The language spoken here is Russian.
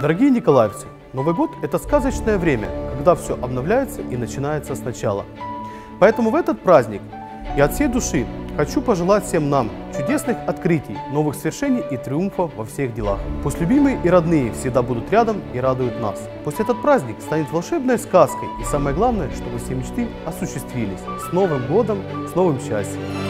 Дорогие николаевцы, Новый год – это сказочное время, когда все обновляется и начинается сначала. Поэтому в этот праздник я от всей души хочу пожелать всем нам чудесных открытий, новых свершений и триумфов во всех делах. Пусть любимые и родные всегда будут рядом и радуют нас. Пусть этот праздник станет волшебной сказкой и самое главное, чтобы все мечты осуществились. С Новым годом, с новым счастьем!